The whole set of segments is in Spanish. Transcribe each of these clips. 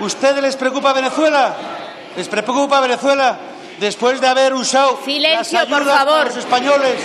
¿Ustedes les preocupa Venezuela? ¿Les preocupa Venezuela? Después de haber usado Silencio, las por ayudas favor. para los españoles.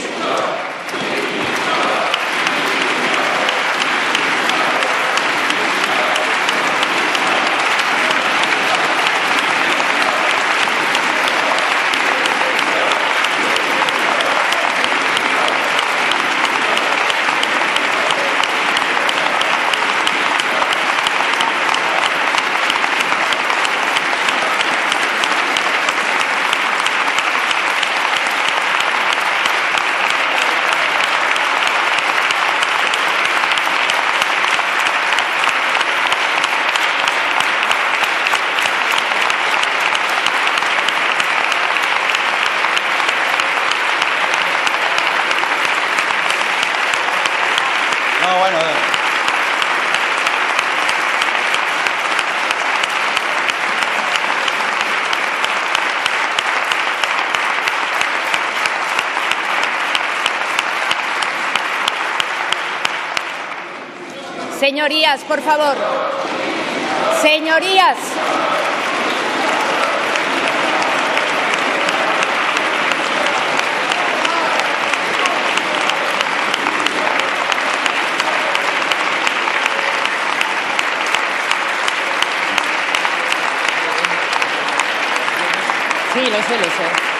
Eh. Señorías, por favor. Señorías. Sí, lo sé, lo sé.